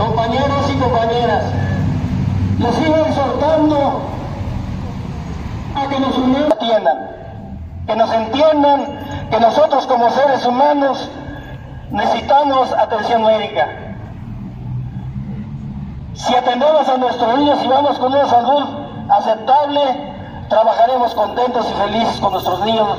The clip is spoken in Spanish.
compañeros y compañeras, les sigo exhortando a que nos atiendan, que nos entiendan que nosotros como seres humanos necesitamos atención médica. Si atendemos a nuestros niños y vamos con una salud aceptable, trabajaremos contentos y felices con nuestros niños